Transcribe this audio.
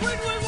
Win, win,